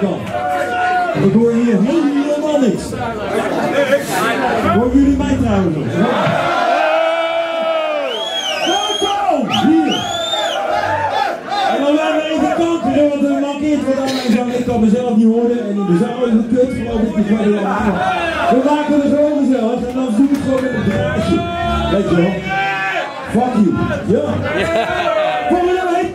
kant. Ik hoor hier helemaal niks. Horen jullie mij trouwens nog? Welkom! Hier! En dan laten we even kankeren, want er mankeert wat aan mijn zang. Ik kan mezelf niet horen en in de zaal is het kut, geloof ik. Dus we maken het gewoon gezellig en dan doe ik het gewoon met een draadje. Weet je wel? Fuck you. Ja. Volgende nummer heet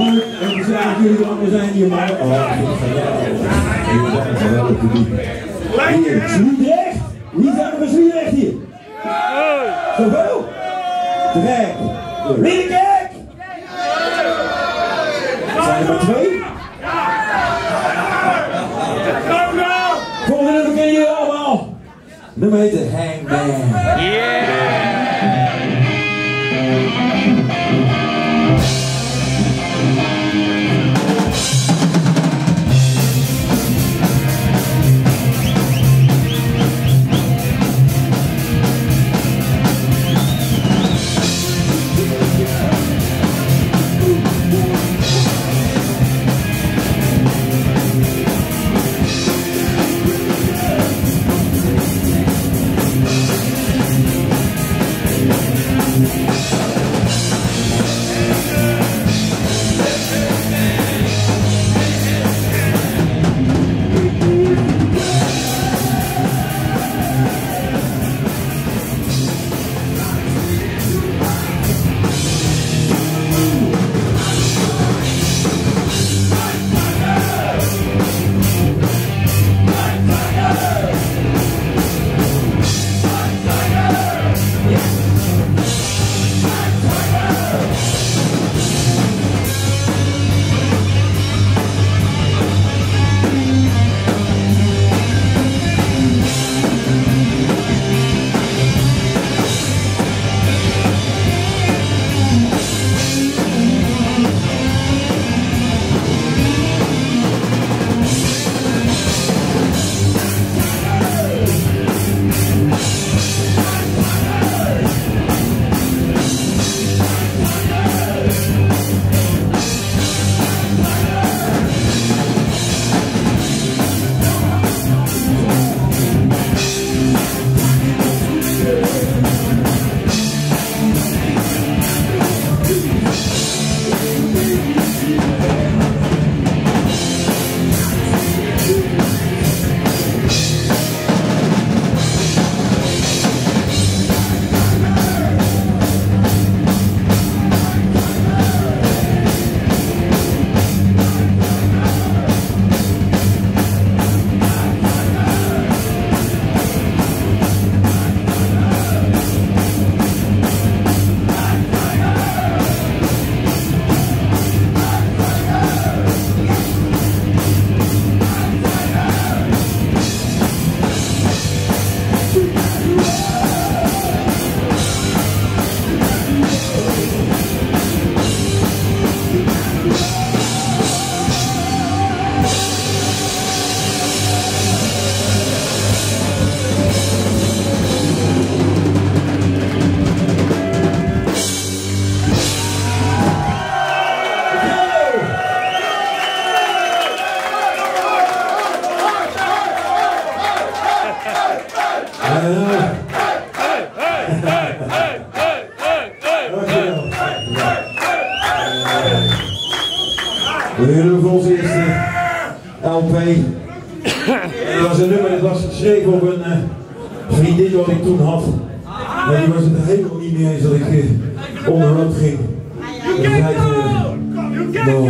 Leuk, en we zijn natuurlijk allemaal zijn hier maar. Oh, jullie zijn geweldig publiek. Hier, Zwiedrecht. Wie zijn er van Zwiedrecht hier? Zoveel? Trek. Ridderkerk. Zijn er maar twee? Volgende kennen jullie allemaal. Nummer heet de Hangman. En, uh, We hebben voor ons eerste LP. Dat was een nummer dat was geschreven op een uh, vriendin wat ik toen had. En die was het helemaal niet mee eens dat ik uh, ging. Uh, no.